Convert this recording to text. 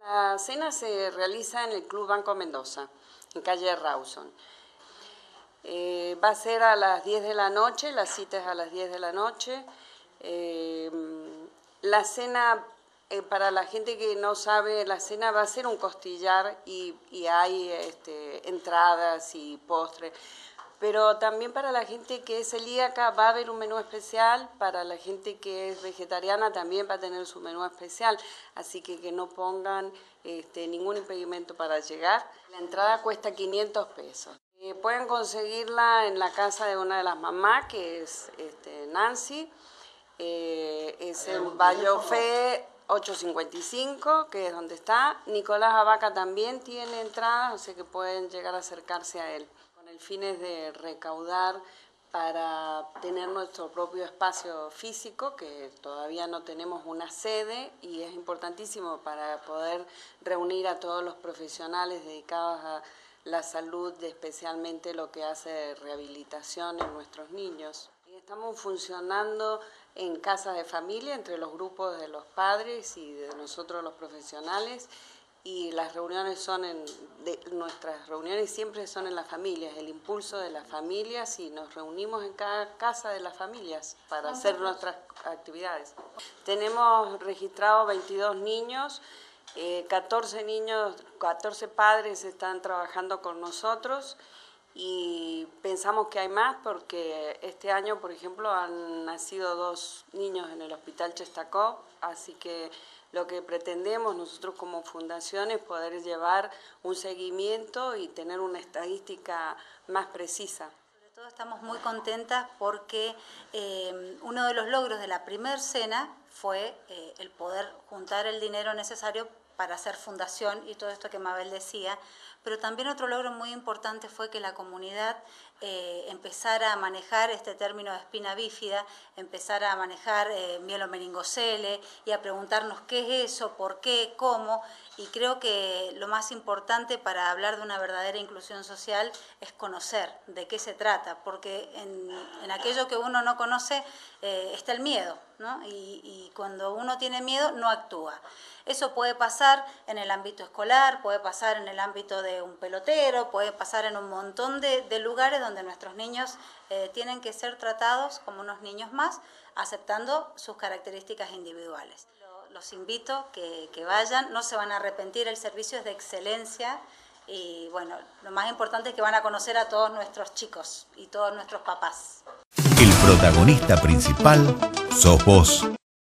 La cena se realiza en el Club Banco Mendoza, en calle Rawson. Eh, va a ser a las 10 de la noche, la cita es a las 10 de la noche. Eh, la cena, eh, para la gente que no sabe, la cena va a ser un costillar y, hay este, entradas y postres. Pero también para la gente que es celíaca va a haber un menú especial, para la gente que es vegetariana también va a tener su menú especial, así que que no pongan este, ningún impedimento para llegar. La entrada cuesta 500 pesos. Eh, pueden conseguirla en la casa de una de las mamás, que es este, Nancy, eh, es en Fe 855, que es donde está. Nicolás Abaca también tiene entradas, así que pueden llegar a acercarse a él el fin es de recaudar para tener nuestro propio espacio físico, que todavía no tenemos una sede y es importantísimo para poder reunir a todos los profesionales dedicados a la salud, especialmente lo que hace rehabilitación en nuestros niños. Estamos funcionando en casas de familia entre los grupos de los padres y de nosotros los profesionales y las reuniones son en, nuestras reuniones siempre son en las familias, el impulso de las familias y nos reunimos en cada casa de las familias para hacer nuestras actividades. Tenemos registrados 22 niños, 14 eh, niños, 14 padres están trabajando con nosotros y pensamos que hay más porque este año, por ejemplo, han nacido dos niños en el Hospital Chestacó, así que lo que pretendemos nosotros como fundación es poder llevar un seguimiento y tener una estadística más precisa. Sobre todo estamos muy contentas porque eh, uno de los logros de la primer cena fue eh, el poder juntar el dinero necesario para hacer fundación y todo esto que Mabel decía, pero también otro logro muy importante fue que la comunidad eh, empezara a manejar este término de espina bífida, empezara a manejar eh, mielomeningocele y a preguntarnos qué es eso, por qué, cómo, y creo que lo más importante para hablar de una verdadera inclusión social es conocer de qué se trata, porque en, aquello que uno no conoce eh, está el miedo, ¿no? Y, y cuando uno tiene miedo no actúa. Eso puede pasar en el ámbito escolar, puede pasar en el ámbito de un pelotero, puede pasar en un montón de, lugares donde nuestros niños eh, tienen que ser tratados como unos niños más, aceptando sus características individuales. Los invito que, que vayan, no se van a arrepentir, el servicio es de excelencia y bueno, lo más importante es que van a conocer a todos nuestros chicos y todos nuestros papás. El protagonista principal sos vos.